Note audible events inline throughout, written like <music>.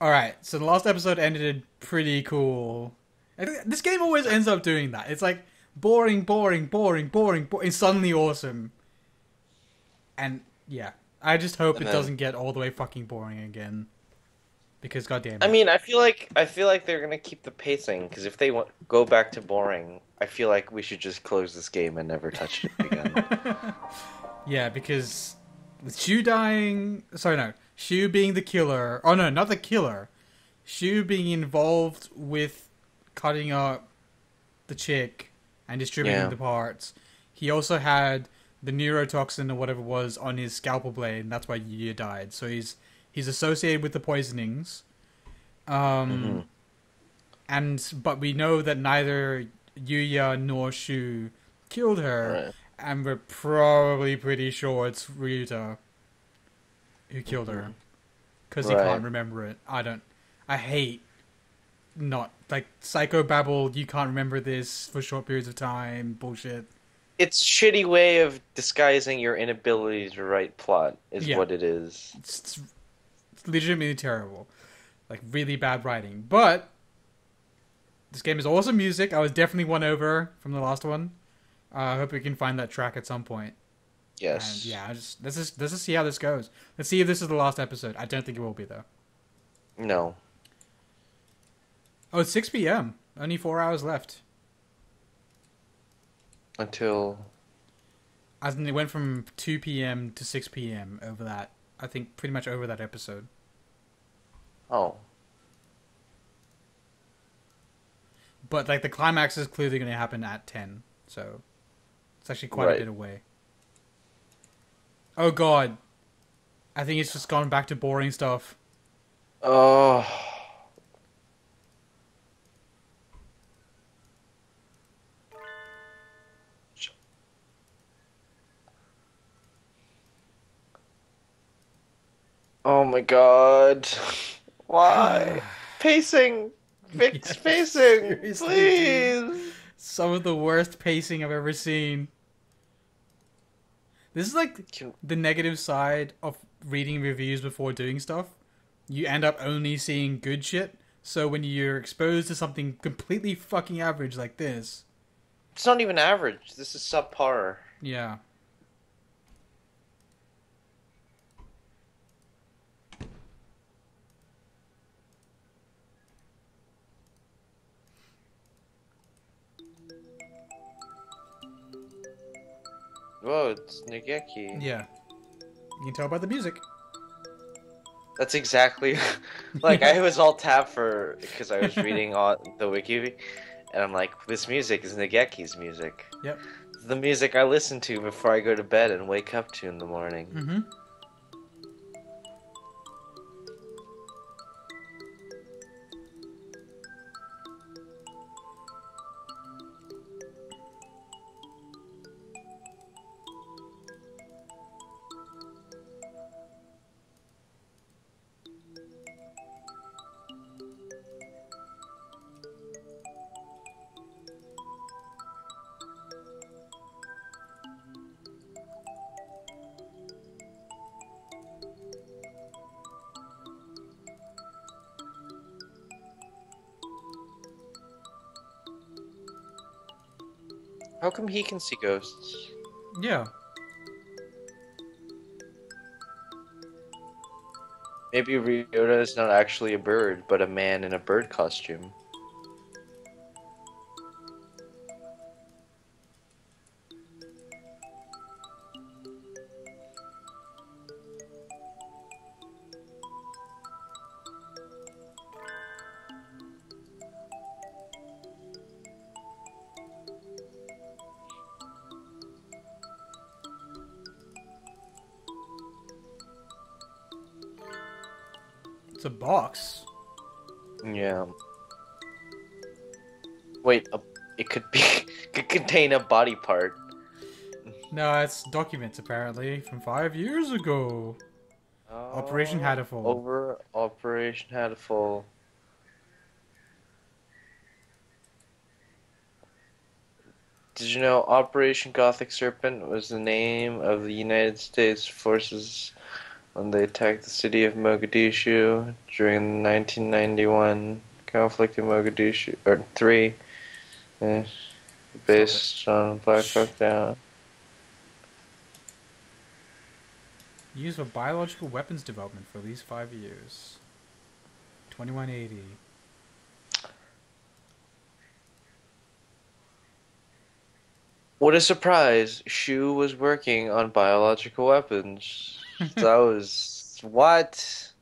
All right, so the last episode ended pretty cool. This game always ends up doing that. It's like boring, boring, boring, boring, boring. It's suddenly awesome. And yeah, I just hope And it then- doesn't get all the way fucking boring again. Because goddamn, I mean, I feel like I feel like they're gonna keep the pacing because if they want, go back to boring, I feel like we should just close this game and never touch it again. <laughs> yeah, because with you dying, sorry, no, Shu being the killer. Oh no, not the killer. Shu being involved with cutting up the chick and distributing Yeah. the parts. He also had the neurotoxin or whatever it was on his scalpel blade, and that's why Yuya died. So he's he's associated with the poisonings. Um, Mhm. and but we know that neither Yuya nor Shu killed her, Right. and we're probably pretty sure it's Ryuta who killed her because he Right. can't remember it. I don't. I hate not like psychobabble. You can't remember this for short periods of time. Bullshit. It's shitty way of disguising your inability to write plot is Yeah. what it is. It's, it's it's legitimately terrible, like really bad writing. But this game is awesome music. I was definitely won over from the last one. Uh, I hope we can find that track at some point. Yes. And yeah, I just let's just let's just see how this goes. Let's see if this is the last episode. I don't think it will be though. No. Oh, it's six p.m. Only four hours left. Until As in, it went from two p.m. to six p.m. over that. I think pretty much over that episode. oh, But like the climax is clearly going to happen at ten, so it's actually quite a bit away. Oh God, I think it's just gone back to boring stuff. oh. Oh my god. Why? <sighs> Pacing! Fix Yes, pacing! Please! Some of the worst pacing I've ever seen. This is like the negative side of reading reviews before doing stuff. You end up only seeing good shit. So when you're exposed to something completely fucking average like this, It's not even average. This is subpar. yeah. Whoa, it's Nageki. Yeah. You can tell by the music. That's exactly <laughs> like I was all tapped for because I was reading <laughs> on the wiki, and I'm like, this music is Nageki's music. Yep. It's the music I listen to before I go to bed and wake up to in the morning. Mm-hmm. How come he can see ghosts? Yeah. Maybe Ryota is not actually a bird, but a man in a bird costume. A body part. No, it's documents apparently from five years ago. Operation Oh, Hatoful. Over Operation Hatoful. Did you know Operation Gothic Serpent was the name of the United States Forces when they attacked the city of Mogadishu during the 1991 conflict in Mogadishu, or 3, eh, based on Black Hawk Down. Used for biological weapons development for at least five years. 2180. What a surprise! Shu was working on biological weapons. <laughs> that was what?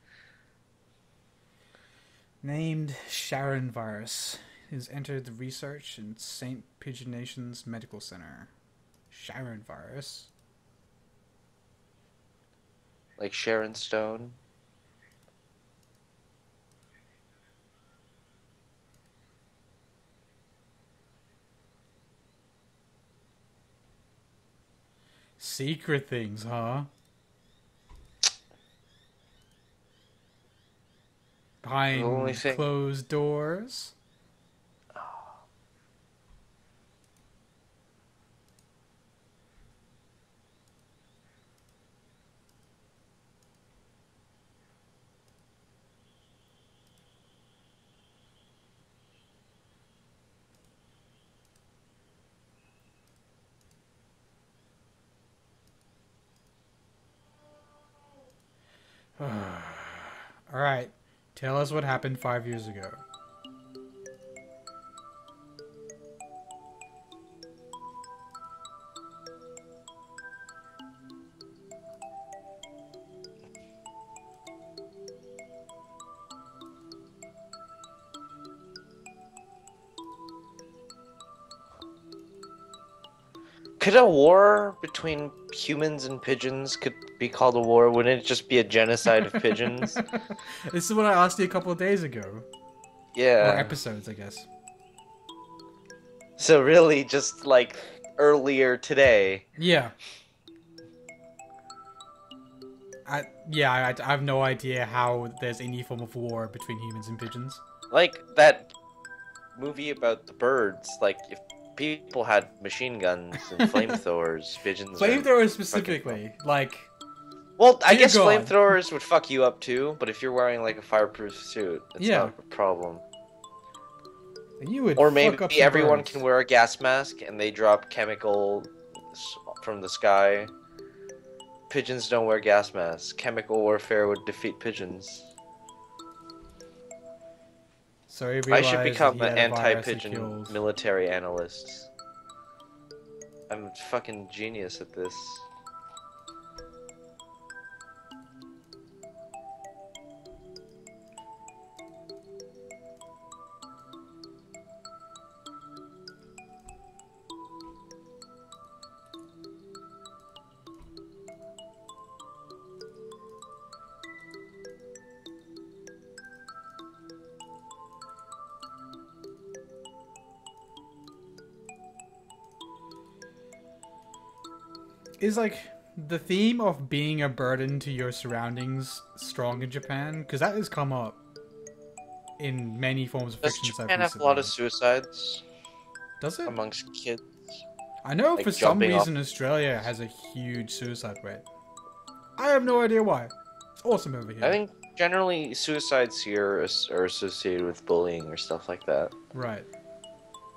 Named Sharon virus has entered the research in St. Pigeon Nation's Medical Center. Sharon virus. Like Sharon Stone. Secret things, huh? Behind closed doors. All right, tell us what happened five years ago. Could a war between humans and pigeons could be called a war? Wouldn't it just be a genocide of pigeons? <laughs> This is what I asked you a couple of days ago, Yeah. or episodes, I guess. So really, just like earlier today. Yeah. I yeah, I, I have no idea how there's any form of war between humans and pigeons. like that movie about the birds like if people had machine guns and <laughs> flamethrowers pigeons Flamethrowers specifically, like well i Dear guess God. flamethrowers would fuck you up too but if you're wearing like a fireproof suit it's Yeah. not a problem you would. or maybe everyone birds. can wear a gas mask and they drop chemical from the sky pigeons don't wear gas masks chemical warfare would defeat pigeons So i should become an had a virus that anti-pigeon military analyst i'm a fucking genius at this Is like the theme of being a burden to your surroundings strong in Japan? Because that has come up in many forms of Does fiction. Japan have a lot of suicides Does it? amongst kids? I know like for some jumping off- reason Australia has a huge suicide rate. I have no idea why. It's awesome over here. I think generally suicides here are associated with bullying or stuff like that. Right.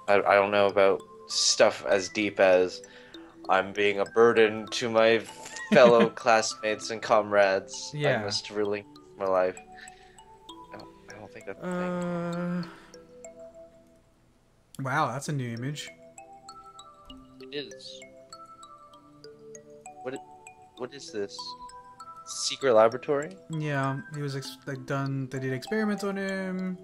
I, I don't know about stuff as deep as I'm being a burden to my fellow <laughs> classmates and comrades. Yeah. I must relinquish my life. I don't, I don't think that's a thing. Uh. Wow, that's a new image. It is. What? What is this? Secret laboratory? Yeah, he was ex- like done. They did experiments on him.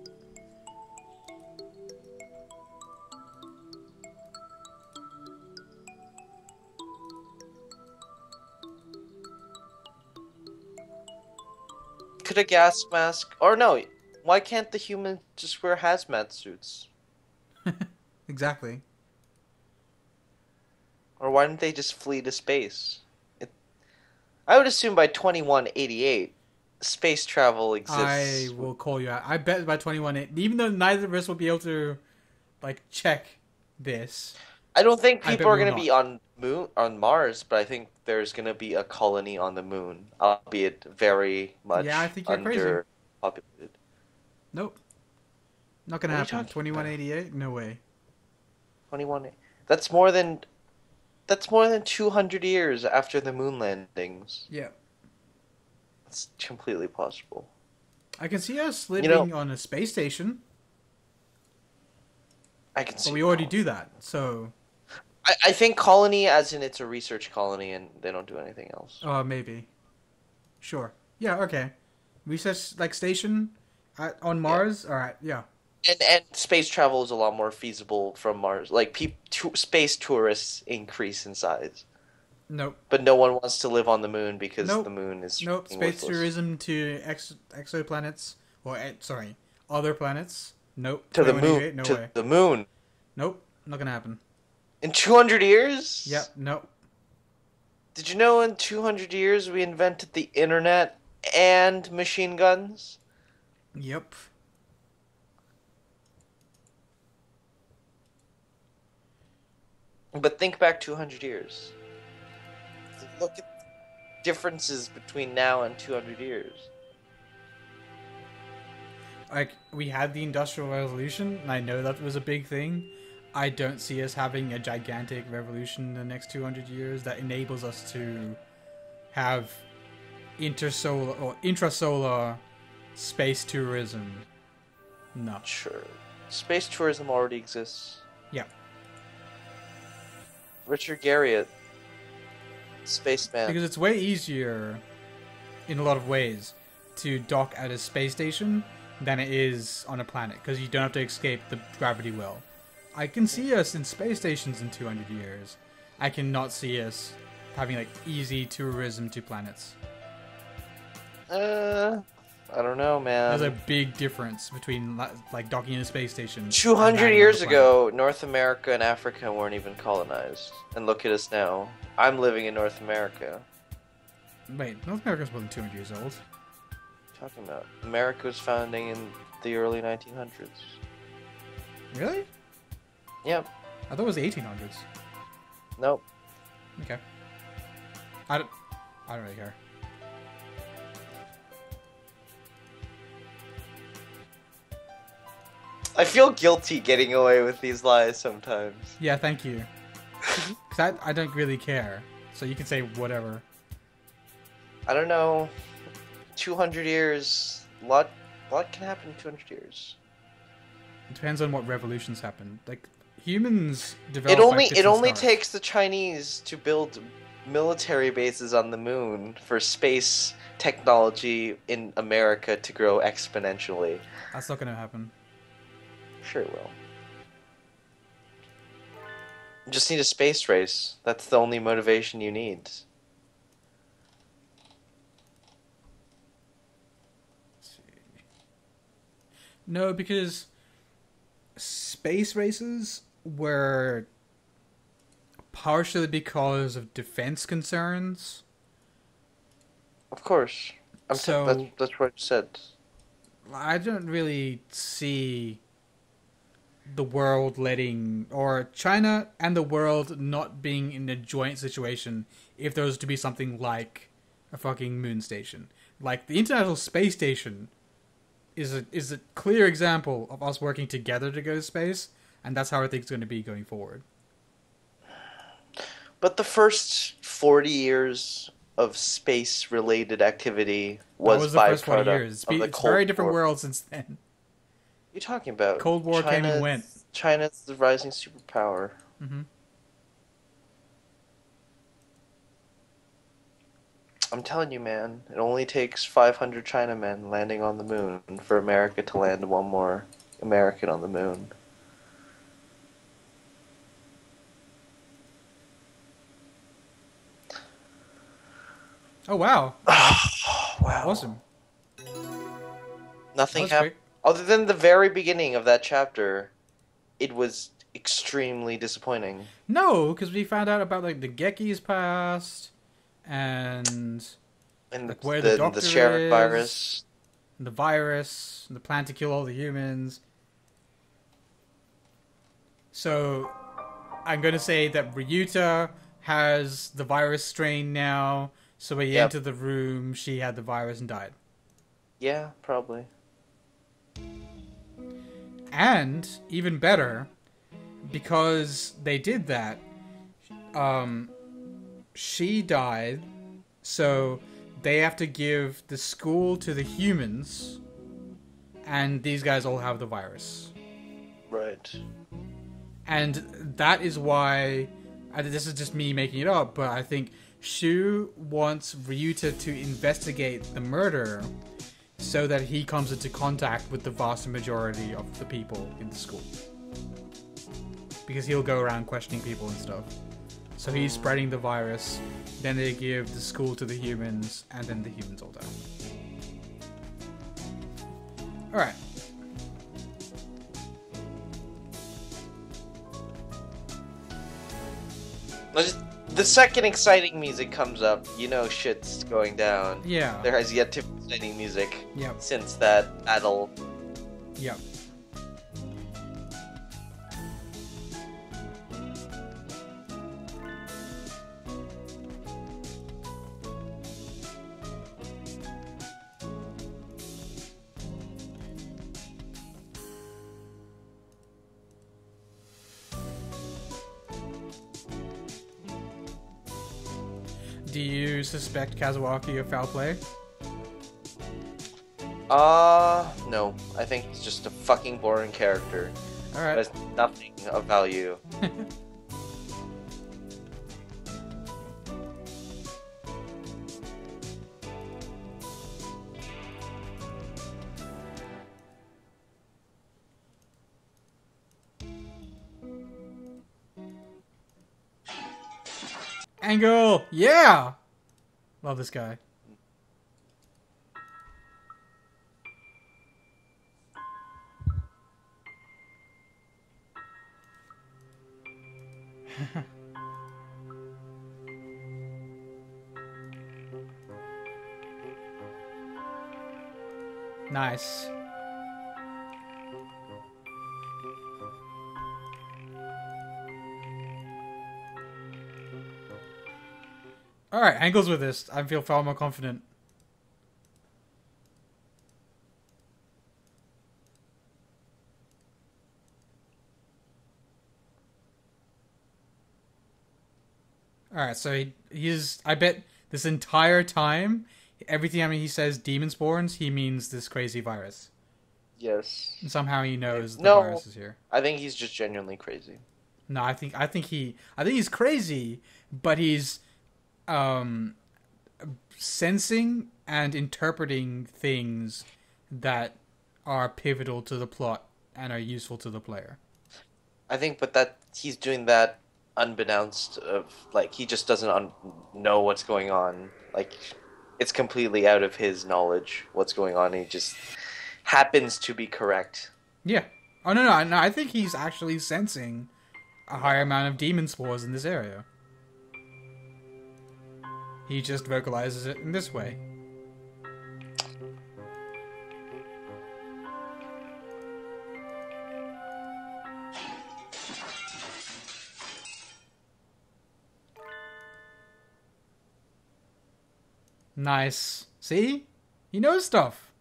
Could a gas mask? Or no? Why can't the human just wear hazmat suits? <laughs> Exactly. Or why didn't they just flee to space? It, I would assume by 2188, space travel exists. I will call you out. I bet by 21, even though neither of us will be able to, like, check this. I don't think people are going to be on moon on Mars, but I think there's gonna be a colony on the moon, albeit very much Yeah, I think you're crazy. underpopulated. Nope. Not are you happen. talking Twenty one eighty eight? No way. Twenty-one. That's more than. That's more than two hundred years after the moon landings. Yeah. It's completely possible. I can see us You living know- on a space station, I can see. but we already do that. So, I, I think colony, as in it's a research colony, and they don't do anything else. uh, maybe. Sure. Yeah. Okay. Research like station at, on Mars. All right. Yeah. And and space travel is a lot more feasible from Mars. Like tu- space tourists increase in size, Nope. but no one wants to live on the moon because Nope. the moon is Nope. Space worthless. tourism to ex- exoplanets or eh, sorry, other planets. Nope. to the moon. No to way. the moon Nope. Not gonna happen. In two hundred years. Yep. Nope. Did you know in two hundred years we invented the internet and machine guns? Yep. But think back 200 years. Look at differences between now and 200 years. like we had the industrial revolution and i know that was a big thing i don't see us having a gigantic revolution in the next 200 years that enables us to have intersolar or intrasolar space tourism no Sure. Space tourism already exists. Yeah. Richard Garriott, spaceman. because it's way easier in a lot of ways to dock at a space station than it is on a planet because you don't have to escape the gravity well. I can see us in space stations in 200 years. I cannot see us having like easy tourism to planets. Uh, I don't know, man. There's a big difference between like docking in a space station. 200 years ago, North America and Africa weren't even colonized. And look at us now. I'm living in North America. Wait, North America's more than 200 years old. talking about? America was founding in the early 1900s. Really? Yep. I thought it was the 1800s. Nope. Okay. I don't. I don't really care. I feel guilty getting away with these lies sometimes. Yeah, thank you. <laughs> Because I, I don't really care. So you can say whatever. I don't know. 200 years. Lot, lot can happen in 200 years. It depends on what revolutions happen. Like humans develop. It only it only stars. takes the Chinese to build military bases on the moon for space technology in America to grow exponentially. That's not gonna happen. Sure it will. You just need a space race. That's the only motivation you need. No, because space races were partially because of defense concerns. Of course. I'm So- so, that's, that's what I said. I don't really see the world letting or China and the world not being in a joint situation if there was to be something like a fucking moon station. Like the International Space Station is a is a clear example of us working together to go to space, and that's how I think it's going to be going forward. But the first 40 years of space related activity was, that was the first forty years. It's, of be, the it's very different War. world since then. You're talking about? Cold War came and China's- went. China's the rising superpower. hmm I'm telling you, man, it only takes 500 Chinamen landing on the moon for America to land one more American on the moon. Oh wow, <sighs> wow. awesome! Nothing happened. Other than the very beginning of that chapter, it was extremely disappointing. No, because we found out about like the Geki's past and And Like where the, the the, doctor Sharon is. virus. the virus, and the plan to kill all the humans. So, I'm going to say that Ryuta has the virus strain now. So when he Yep. entered the room, she had the virus and died. Yeah, probably. And even better, because they did that, um, she died, so they have to give the school to the humans, and these guys all have the virus. Right. And that is why, this is just me making it up, but I think Shu wants Ryuta to investigate the murder so that he comes into contact with the vast majority of the people in the school. Because he'll go around questioning people and stuff. So he's mm. spreading the virus, then they give the school to the humans, and then the humans all die. Alright. Let's- The second exciting music comes up, you know shit's going down. Yeah. There has yet to be exciting music Yep. since that battle. Yep. Do you suspect Kazuaki of foul play? Uh, no. I think he's just a fucking boring character. Alright. Has nothing of value. <laughs> Angle! Yeah! Love this guy. <laughs> nice. Alright, angles with this. I feel far more confident. Alright, so he, he's. I bet this entire time, every time he says demon spawns, he means this crazy virus. Yes. And somehow he knows the No. virus is here. I think he's just genuinely crazy. No, I think I think he I think he's crazy, but he's um sensing and interpreting things that are pivotal to the plot and are useful to the player. I think, but that he's doing that unbeknownst of like he just doesn't un- know what's going on. Like it's completely out of his knowledge what's going on. He just happens to be correct. Yeah. Oh no no no! I think he's actually sensing a higher amount of demon spores in this area. He just vocalizes it in this way. Nice. See? He knows stuff.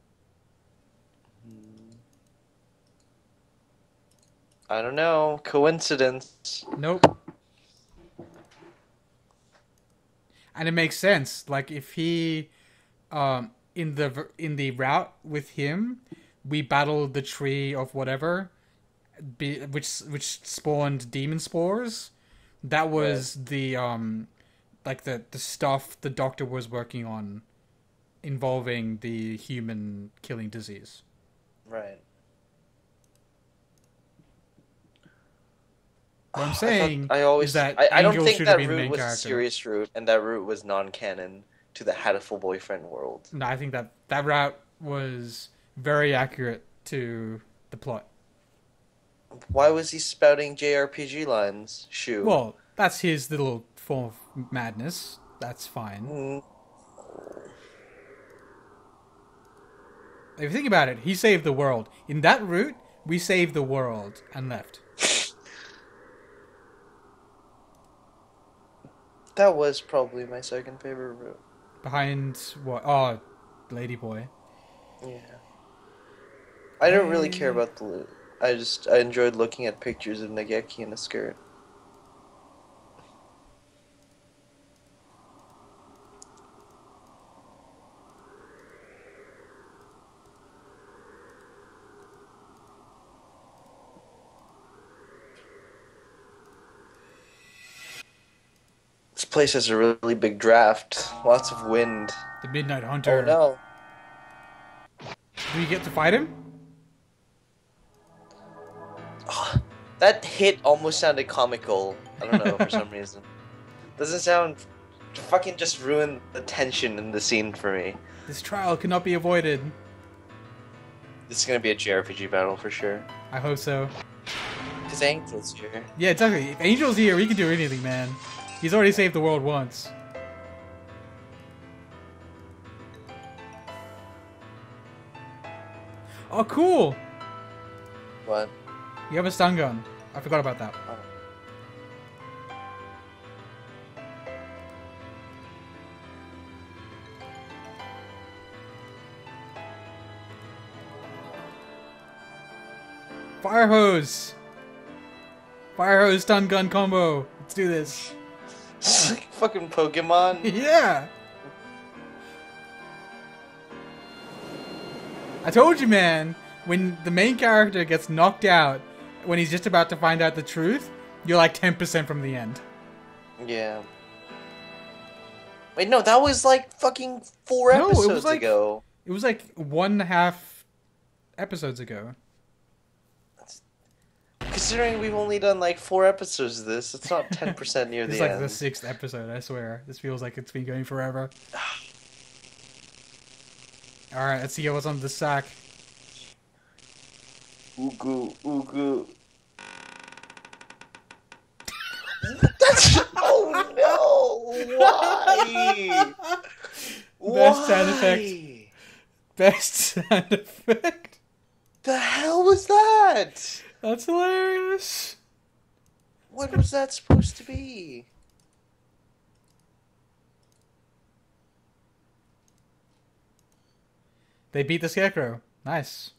I don't know. Coincidence. Nope. And it makes sense. Like if he, um, in the in the route with him, we battled the tree of whatever, be, which which spawned demon spores. That was the um, like the the stuff the doctor was working on, involving the human killing disease. Right. What I'm <sighs> saying I always is that I, I don't think that have been the route was a serious route, and that route was non-canon to the Hatoful Boyfriend world. No, I think that that route was very accurate to the plot. Why was he spouting JRPG lines? Shoot. Well, that's his little form of madness. That's fine. Mm, If you think about it, he saved the world. In that route, we saved the world and left. That was probably my second favorite route. Behind what? Oh, Ladyboy. Yeah. I don't really care about the loot. I just I enjoyed looking at pictures of Nageki in a skirt. Place has a really big draft. Lots of wind. The Midnight Hunter. Oh no. Do you get to fight him? <sighs> That hit almost sounded comical. I don't know for some <laughs> reason. Doesn't sound fucking just ruined the tension in the scene for me. This trial cannot be avoided. This is gonna be a JRPG battle for sure. I hope so. Cause Angel's here. Yeah, exactly. If Angel's here, we can do anything, man. He's already saved the world once. Oh, cool! What? You have a stun gun. I forgot about that. Oh. Fire hose! Fire hose stun gun combo. Let's do this. It's <laughs> like fucking Pokemon. <laughs> yeah! I told you, man. When the main character gets knocked out, when he's just about to find out the truth, you're like 10% from the end. yeah. Wait, no, that was like fucking four No, it was episodes like- ago. It was like one and a half episodes ago. Considering we've only done like four episodes of this, it's not ten percent near <laughs> It's the like end. It's like the sixth episode, I swear. This feels like it's been going forever. <sighs> Alright, let's see what's on the sack. Ugu, ugu. <laughs> That's oh no! Why? Best sound effect. Best sound <laughs> effect. The hell was that? That's hilarious. What was that supposed to be? They beat the scarecrow. Nice.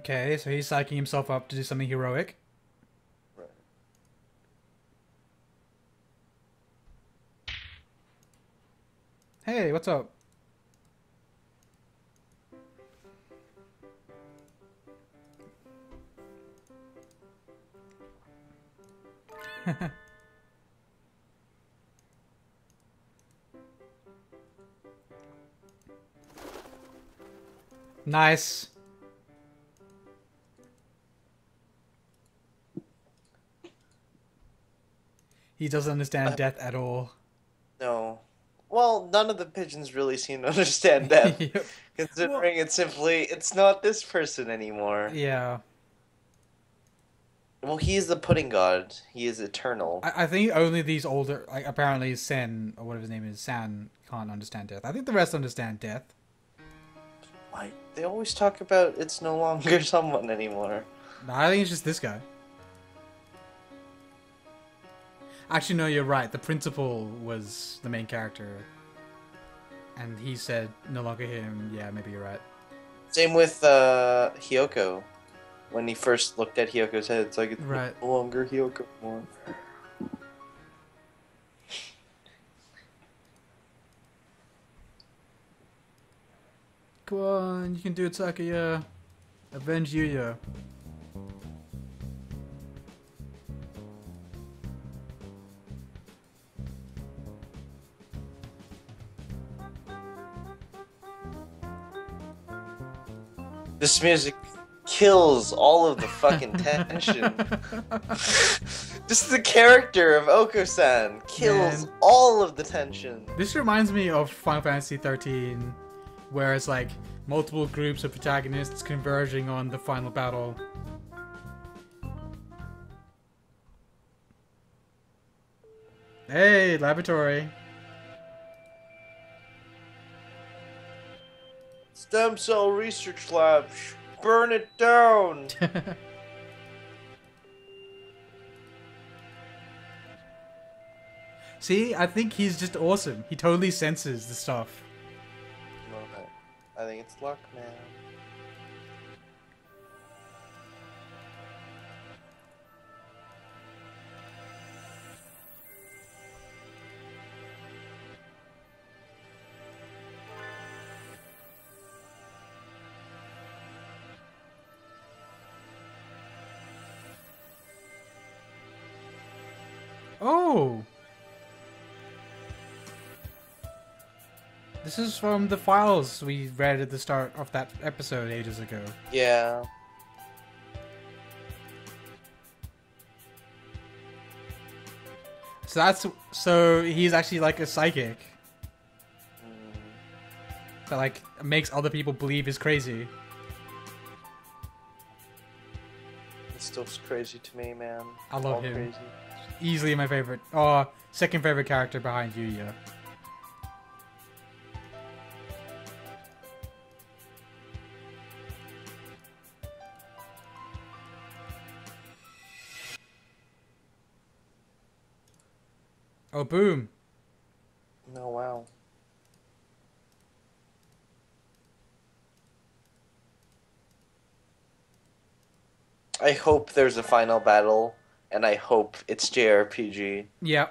Okay, so he's psyching himself up to do something heroic. Hey, what's up? <laughs> nice. He doesn't understand Uh, death at all. No. Well, none of the pigeons really seem to understand <laughs> death, Yep. considering it's simply it's not this person anymore. Yeah. Well, he is the pudding god. He is eternal. I, I think only these older, like apparently Sen or whatever his name is, San can't understand death. I think the rest understand death. Why? They always talk about it's no longer <laughs> someone anymore. No, I think it's just this guy. Actually, no, you're right. The principal was the main character, and he said no longer him. Yeah, maybe you're right. Same with uh, Hiyoko. When he first looked at Hiyoko's head, it's like it's Right. no longer Hiyoko anymore. Come on, you can do it, Sakuya. Avenge Yuya. This music kills all of the fucking tension. <laughs> Just the character of Oko-san kills Man. all of the tension. This reminds me of Final Fantasy 13, where it's like multiple groups of protagonists converging on the final battle. Hey, laboratory. Stem cell research lab. Burn it down. <laughs> See, I think he's just awesome. He totally senses the stuff. Okay. I think it's luck, man. Oh! This is from the files we read at the start of that episode ages ago. Yeah. So that's so he's actually like a psychic Mm. that like makes other people believe is crazy. It's still crazy to me, man. I love All him. Crazy. Easily my favorite. Oh, second favorite character behind Yuya. Oh, boom. Oh wow. I hope there's a final battle, and I hope it's JRPG. Yeah.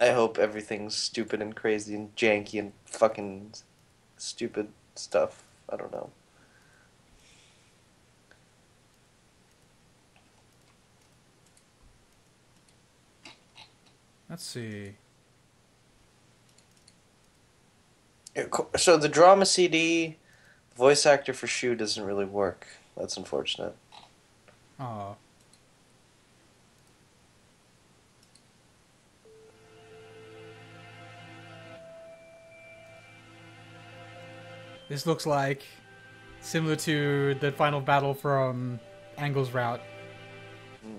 I hope everything's stupid and crazy and janky and fucking stupid stuff. I don't know. Let's see. So the drama CD voice actor for Shu doesn't really work. That's unfortunate. Oh. This looks like similar to the final battle from Angle's route. Mm.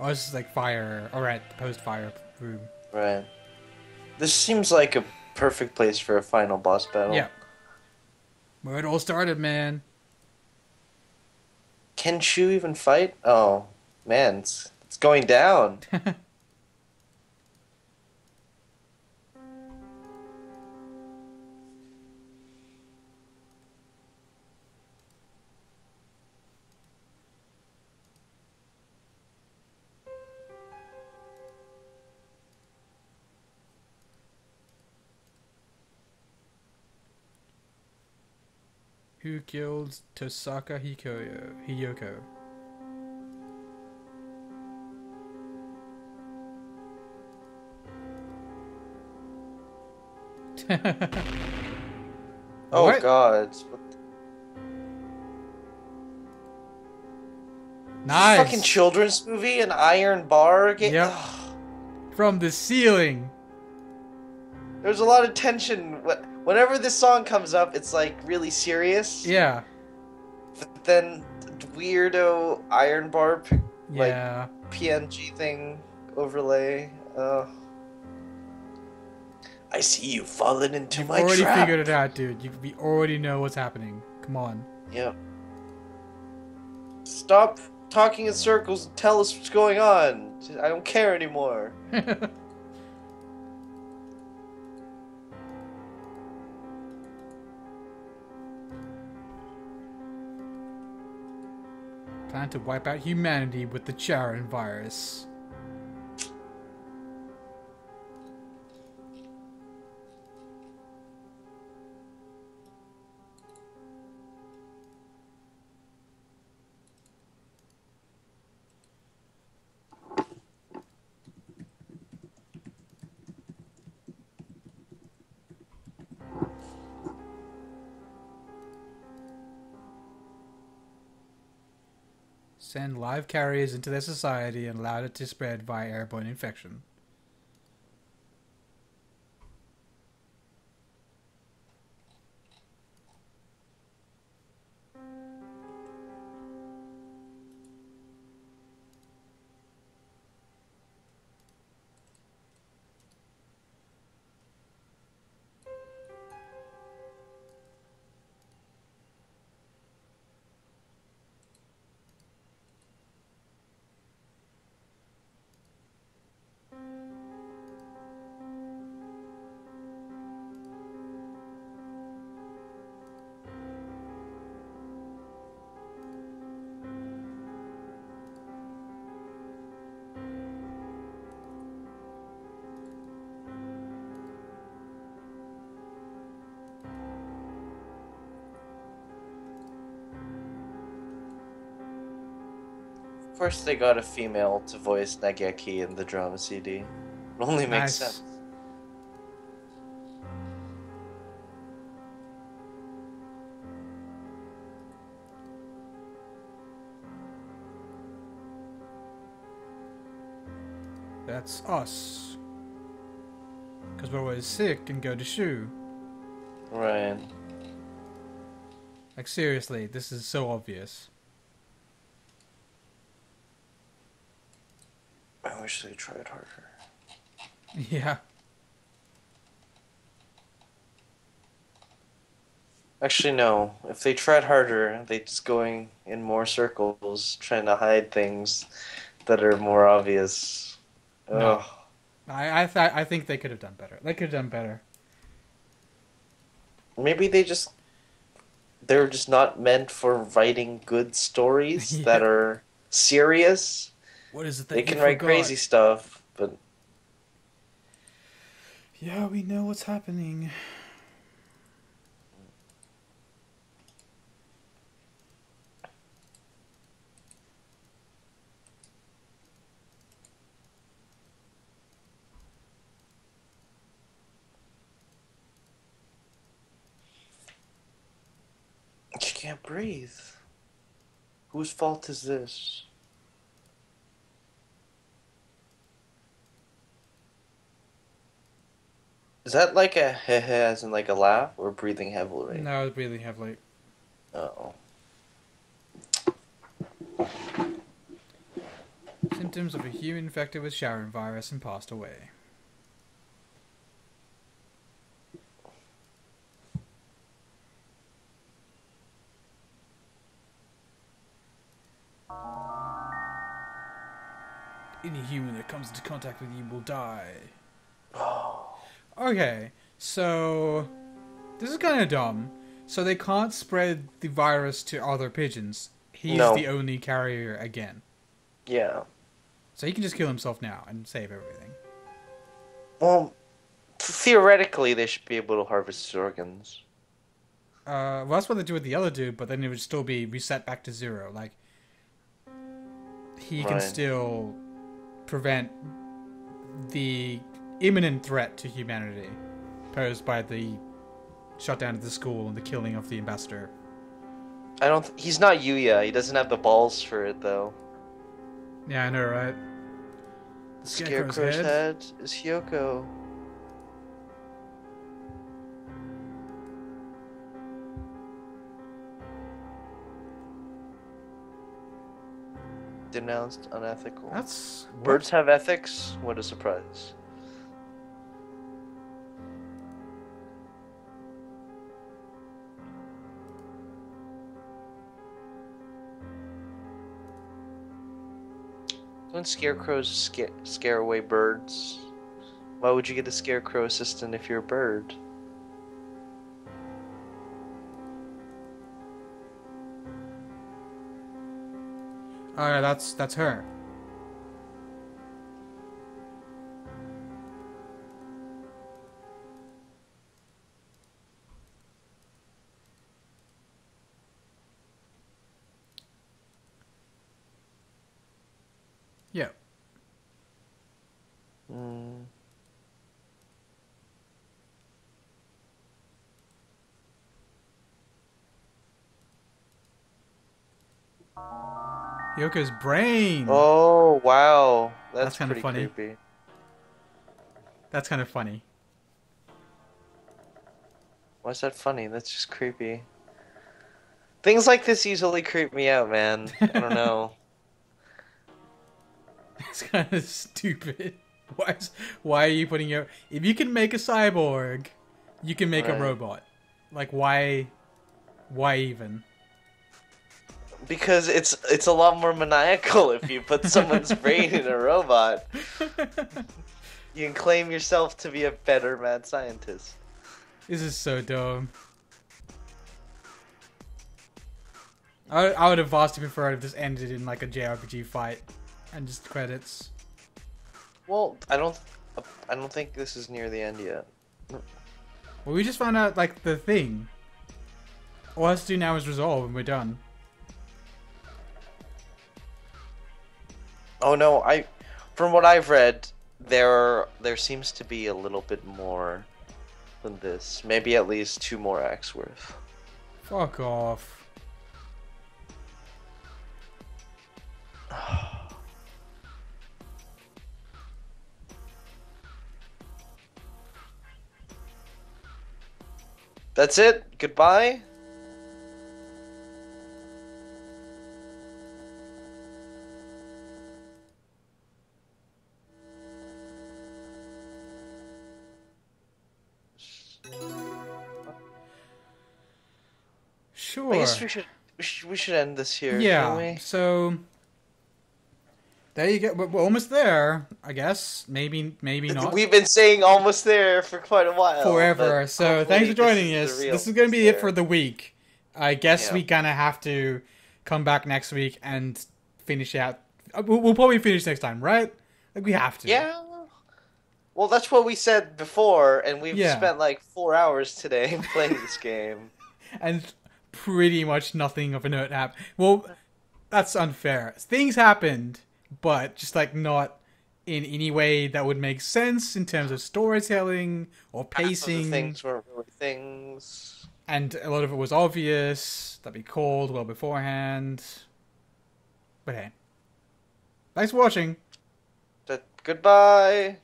Oh, this is like fire. Alright, the post fire room. Right. This seems like a perfect place for a final boss battle. Yeah. Where it all started, man. Can Shu even fight? Oh, man, it's, it's going down. <laughs> Who killed Tosaka Hikoyo, Hiyoko? <laughs> Oh What? god. What nice. Fucking children's movie, an iron bar game. Yep. From the ceiling. There's a lot of tension. Wh- Whenever this song comes up, it's like really serious. Yeah. But then weirdo iron bar p- Like- PNG thing overlay. Uh, I see you falling into You've my already trap. figured it out, dude. You, we already know what's happening. Come on. Yeah. Stop talking in circles and tell us what's going on. I don't care anymore. <laughs> Plan to wipe out humanity with the Charon virus. Send live carriers into their society and allow it to spread via airborne infection. Course, they got a female to voice Nageki in the drama CD. It only makes Nice. sense. That's us. Because we're always sick and go to shoe. Right. Like, seriously, this is so obvious. Wish they tried harder. Yeah. Actually, no. If they tried harder, they just going in more circles, trying to hide things that are more obvious. No. I I, th- I think they could have done better. They could have done better. Maybe they just they're just not meant for writing good stories <laughs> Yeah. that are serious. What is it that They you can write forgot? crazy stuff, but Yeah, we know what's happening. you can't breathe. Whose fault is this? Is that like a heh heh as in like a laugh or breathing heavily? No, I was breathing heavily. Oh. Symptoms of a human infected with Sharon virus and passed away. Any human that comes into contact with you will die. Okay, so this is kind of dumb. So they can't spread the virus to other pigeons. He's No. the only carrier again. Yeah. So he can just kill himself now and save everything. Well, theoretically, they should be able to harvest his organs. Uh, well, that's what they do with the other dude, but then it would still be reset back to zero. Like, he can still prevent the imminent threat to humanity posed by the shutdown of the school and the killing of the ambassador. I don't. Th- he's not Yuya. He doesn't have the balls for it, though. Yeah, I know, right? The Scarecrow's head is Hiyoko. Denounced unethical. That's Birds have ethics? What a surprise. Don't scarecrows sca- scare away birds? Why would you get a scarecrow assistant if you're a bird? Oh yeah, that's that's her. Yoko's brain. Oh wow, that's, That's kinda funny. creepy. That's kind of funny. Why is that funny? That's just creepy. Things like this usually creep me out, man. I don't <laughs> know. It's kind of stupid. <laughs> Why? Is, why are you putting your? If you can make a cyborg, you can make a robot. Like why? Why even? Because it's it's a lot more maniacal if you put someone's <laughs> brain in a robot. <laughs> You can claim yourself to be a better mad scientist. This is so dumb. I, I would have vastly preferred if this ended in like a JRPG fight and just credits. Well, I don't I don't think this is near the end yet. Well, we just found out like the thing. All I have to do now is resolve and we're done. Oh no, I from what I've read, there there seems to be a little bit more than this. Maybe at least two more acts worth. Fuck off. That's it. Goodbye. Guess we should we should, end this here. yeah. So there you go. We're almost there. I guess. Maybe. Maybe not. We've been saying almost there for quite a while. forever. So thanks for joining this us. This is going to be it for the week. I guess Yeah. we kind of have to come back next week and finish out. uh, We'll, we'll probably finish next time, right? Like we have to. Yeah. Well, that's what we said before, and we've Yeah. spent like four hours today <laughs> playing this game. And pretty much nothing of a note app. Well, that's unfair. Things happened, but just like not in any way that would make sense in terms of storytelling or Half of the pacing. things weren't really things. and a lot of it was obvious that we called well beforehand. But hey, thanks for watching. Goodbye.